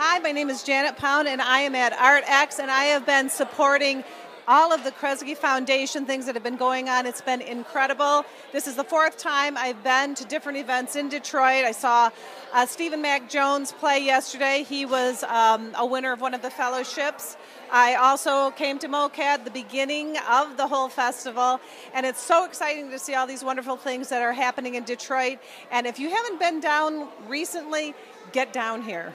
Hi, my name is Janet Pound, and I am at ArtX, and I have been supporting all of the Kresge Foundation things that have been going on. It's been incredible. This is the fourth time I've been to different events in Detroit. I saw uh, Stephen Mac Jones play yesterday. He was um, a winner of one of the fellowships. I also came to MOCAD the beginning of the whole festival, and it's so exciting to see all these wonderful things that are happening in Detroit. And if you haven't been down recently, get down here.